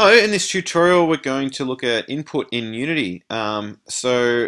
Oh, in this tutorial, we're going to look at input in Unity. Um, so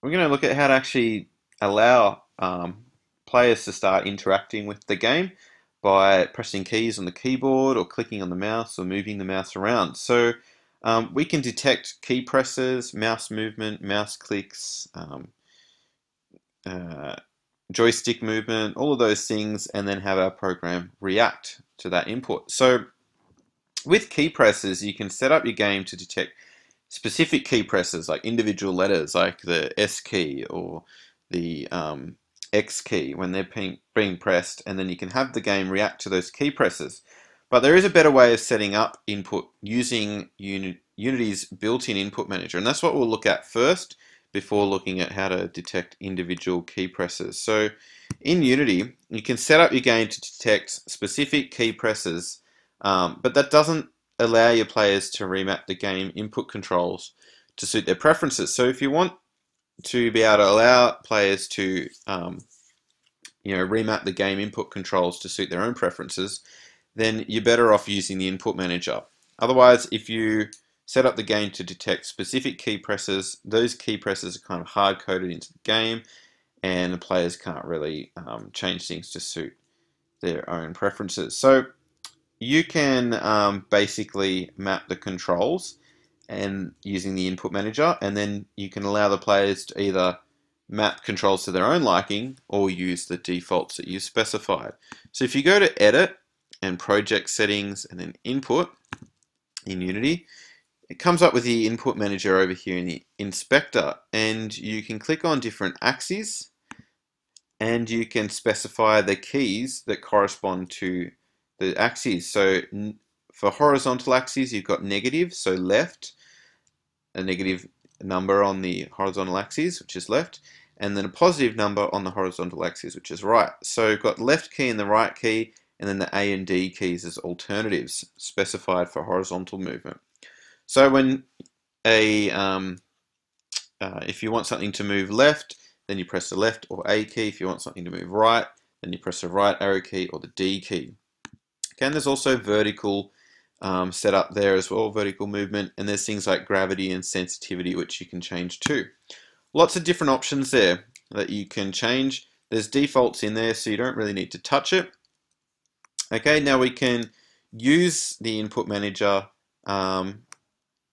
we're going to look at how to actually allow um, players to start interacting with the game by pressing keys on the keyboard or clicking on the mouse or moving the mouse around. So um, we can detect key presses, mouse movement, mouse clicks, um, uh, joystick movement, all of those things, and then have our program react to that input. So with key presses, you can set up your game to detect specific key presses, like individual letters, like the S key or the um, X key when they're being, being pressed, and then you can have the game react to those key presses. But there is a better way of setting up input using Uni Unity's built-in input manager, and that's what we'll look at first before looking at how to detect individual key presses. So in Unity, you can set up your game to detect specific key presses um, but that doesn't allow your players to remap the game input controls to suit their preferences. So if you want to be able to allow players to um, you know remap the game input controls to suit their own preferences, then you're better off using the input manager. Otherwise, if you set up the game to detect specific key presses, those key presses are kind of hard coded into the game, and the players can't really um, change things to suit their own preferences. So you can um, basically map the controls and using the input manager and then you can allow the players to either map controls to their own liking or use the defaults that you've specified. So if you go to edit and project settings and then input in Unity, it comes up with the input manager over here in the inspector and you can click on different axes and you can specify the keys that correspond to the axes. So for horizontal axes, you've got negative, so left, a negative number on the horizontal axis, which is left, and then a positive number on the horizontal axis, which is right. So you've got left key and the right key, and then the A and D keys as alternatives specified for horizontal movement. So when a um, uh, if you want something to move left, then you press the left or A key. If you want something to move right, then you press the right arrow key or the D key. And there's also vertical um, set up there as well, vertical movement, and there's things like gravity and sensitivity which you can change too. Lots of different options there that you can change. There's defaults in there, so you don't really need to touch it. Okay, now we can use the input manager um,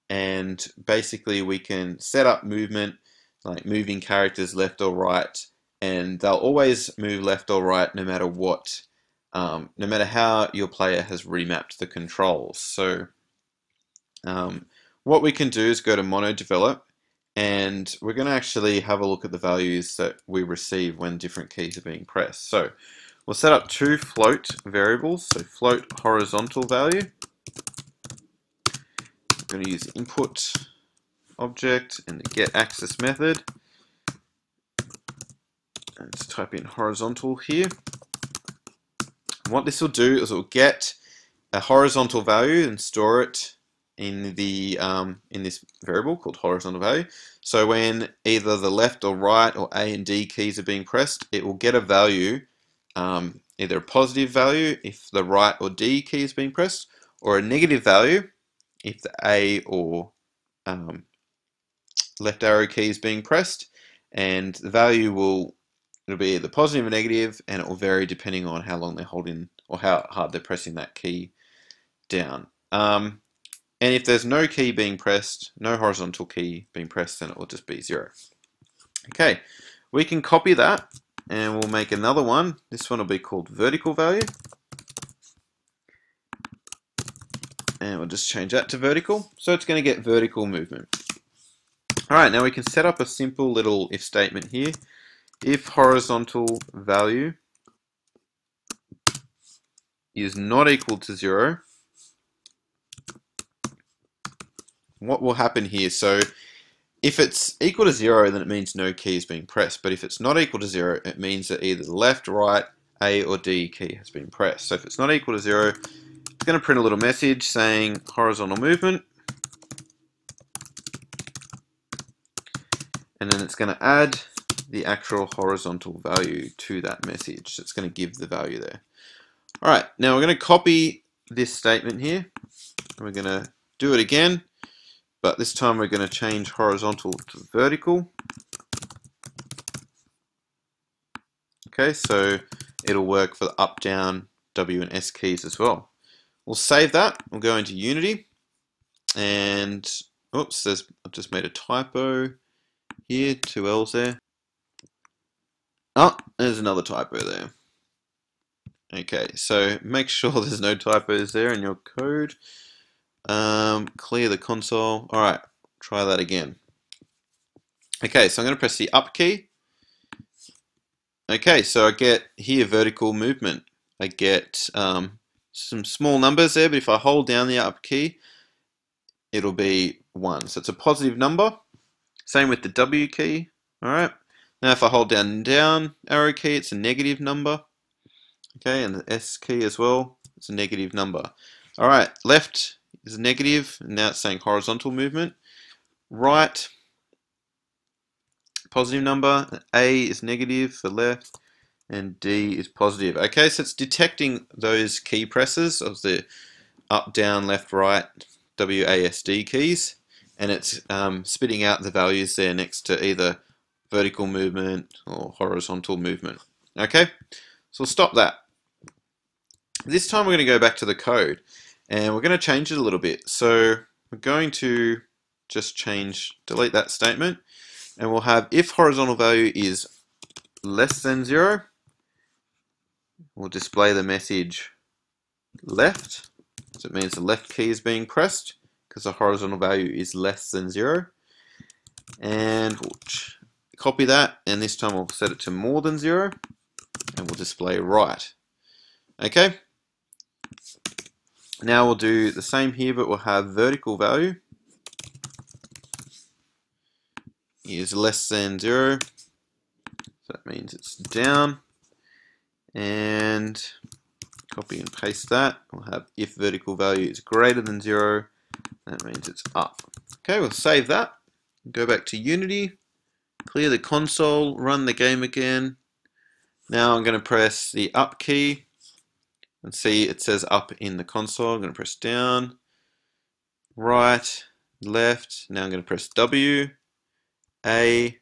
and basically we can set up movement, like moving characters left or right, and they'll always move left or right no matter what um, no matter how your player has remapped the controls. So um, what we can do is go to MonoDevelop and we're going to actually have a look at the values that we receive when different keys are being pressed. So we'll set up two float variables, so float horizontal value. I'm going to use input object and the get axis method. Let's type in horizontal here what this will do is it will get a horizontal value and store it in the um, in this variable called horizontal value. So when either the left or right or A and D keys are being pressed, it will get a value, um, either a positive value if the right or D key is being pressed, or a negative value if the A or um, left arrow key is being pressed, and the value will It'll be either positive or negative, and it will vary depending on how long they're holding or how hard they're pressing that key down. Um, and if there's no key being pressed, no horizontal key being pressed, then it will just be zero. Okay, we can copy that and we'll make another one. This one will be called vertical value. And we'll just change that to vertical. So it's going to get vertical movement. Alright, now we can set up a simple little if statement here if horizontal value is not equal to zero, what will happen here? So if it's equal to zero, then it means no key is being pressed. But if it's not equal to zero, it means that either the left, right, A or D key has been pressed. So if it's not equal to zero, it's going to print a little message saying horizontal movement. And then it's going to add the actual horizontal value to that message. It's going to give the value there. All right, now we're going to copy this statement here. We're going to do it again, but this time we're going to change horizontal to vertical. Okay, so it'll work for the up, down, W and S keys as well. We'll save that. We'll go into Unity and oops, there's I've just made a typo here, two L's there. Oh, there's another typo there. Okay, so make sure there's no typos there in your code. Um, clear the console. All right, try that again. Okay, so I'm going to press the up key. Okay, so I get here vertical movement. I get um, some small numbers there, but if I hold down the up key, it'll be 1. So it's a positive number. Same with the W key. All right. Now if I hold down down arrow key, it's a negative number. Okay, and the S key as well, it's a negative number. All right, left is negative, and now it's saying horizontal movement. Right, positive number. A is negative for left, and D is positive. Okay, so it's detecting those key presses of the up, down, left, right, WASD keys, and it's um, spitting out the values there next to either vertical movement or horizontal movement. Okay, so we'll stop that. This time we're going to go back to the code and we're going to change it a little bit. So we're going to just change, delete that statement, and we'll have if horizontal value is less than zero, we'll display the message left. So it means the left key is being pressed because the horizontal value is less than zero. And we'll copy that, and this time we'll set it to more than zero, and we'll display right. Okay. Now we'll do the same here, but we'll have vertical value is less than zero. So that means it's down. And copy and paste that. We'll have if vertical value is greater than zero, that means it's up. Okay, we'll save that. Go back to Unity, clear the console, run the game again. Now I'm going to press the up key and see it says up in the console. I'm going to press down, right, left. Now I'm going to press W, A,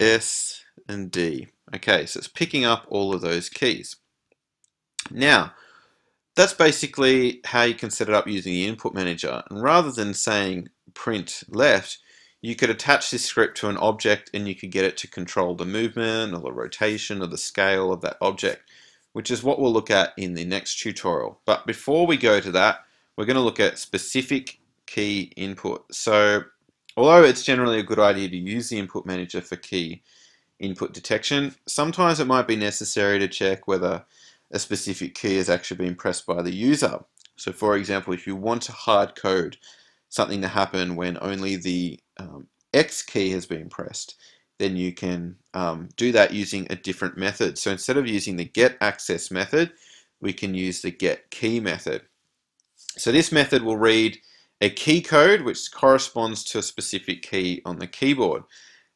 S, and D. Okay, so it's picking up all of those keys. Now, that's basically how you can set it up using the input manager. And rather than saying print left, you could attach this script to an object and you could get it to control the movement or the rotation or the scale of that object, which is what we'll look at in the next tutorial. But before we go to that, we're going to look at specific key input. So although it's generally a good idea to use the input manager for key input detection, sometimes it might be necessary to check whether a specific key has actually been pressed by the user. So for example, if you want to hard code something to happen when only the um, X key has been pressed, then you can um, do that using a different method. So instead of using the get axis method, we can use the get key method. So this method will read a key code which corresponds to a specific key on the keyboard.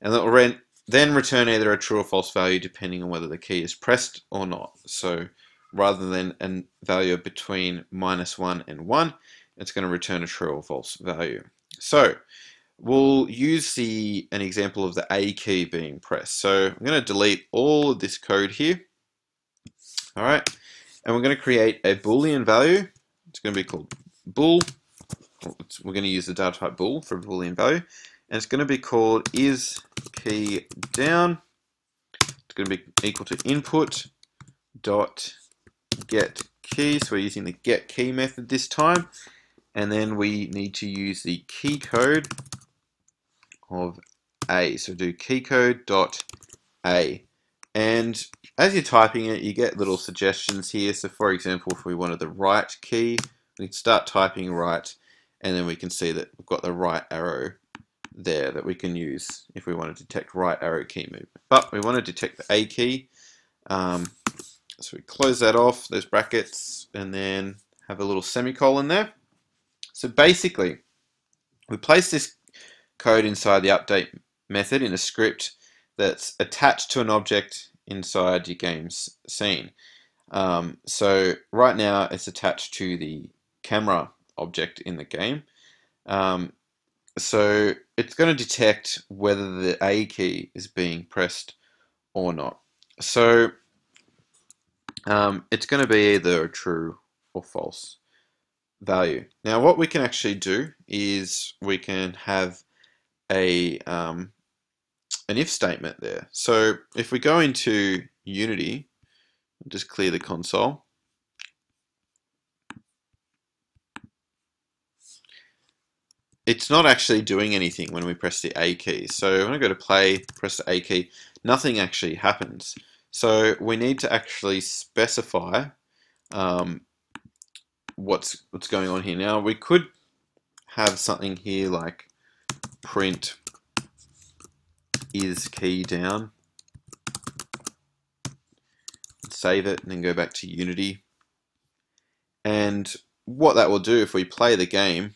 And it will then return either a true or false value depending on whether the key is pressed or not. So rather than a value between minus 1 and 1, it's going to return a true or false value. So we'll use the an example of the A key being pressed. So I'm going to delete all of this code here. All right, and we're going to create a boolean value. It's going to be called bool. We're going to use the data type bool for a boolean value, and it's going to be called is key down. It's going to be equal to input dot get key. So we're using the get key method this time. And then we need to use the key code of A. So do key code dot A. And as you're typing it, you get little suggestions here. So for example, if we wanted the right key, we can start typing right, and then we can see that we've got the right arrow there that we can use if we want to detect right arrow key movement. But we want to detect the A key. Um, so we close that off, those brackets, and then have a little semicolon there. So basically, we place this code inside the update method in a script that's attached to an object inside your game's scene. Um, so right now it's attached to the camera object in the game. Um, so it's going to detect whether the A key is being pressed or not. So um, it's going to be either true or false value. Now what we can actually do is we can have a um, an if statement there. So if we go into Unity, just clear the console. It's not actually doing anything when we press the A key. So when I go to play, press the A key, nothing actually happens. So we need to actually specify um, what's what's going on here. Now we could have something here like print is key down. Save it and then go back to Unity. And what that will do if we play the game,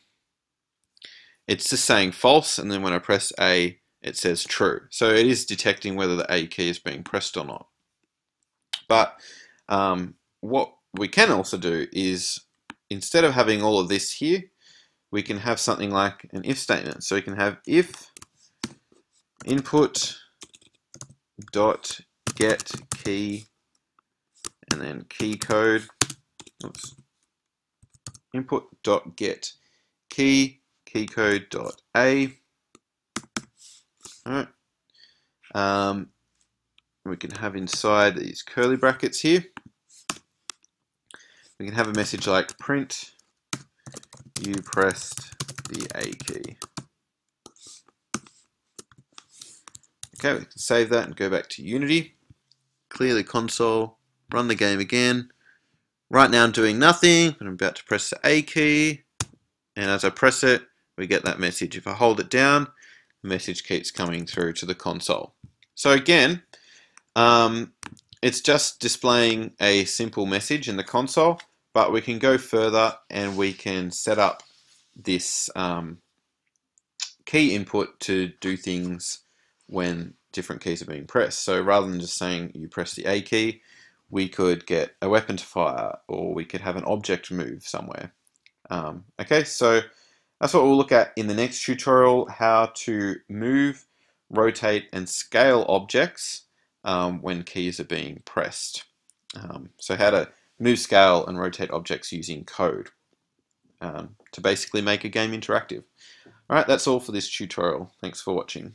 it's just saying false and then when I press A it says true. So it is detecting whether the A key is being pressed or not. But um, what we can also do is instead of having all of this here, we can have something like an if statement. So we can have if input dot get key and then key code. Oops, input dot get key key code dot a. All right um, we can have inside these curly brackets here we can have a message like print you pressed the A key Okay, we can save that and go back to Unity. Clear the console, run the game again. Right now I'm doing nothing, but I'm about to press the A key. And as I press it, we get that message. If I hold it down, the message keeps coming through to the console. So again, um, it's just displaying a simple message in the console, but we can go further and we can set up this um, key input to do things when different keys are being pressed. So rather than just saying you press the A key, we could get a weapon to fire or we could have an object move somewhere. Um, okay, so that's what we'll look at in the next tutorial, how to move, rotate and scale objects um, when keys are being pressed. Um, so how to move, scale and rotate objects using code um, to basically make a game interactive. Alright, that's all for this tutorial. Thanks for watching.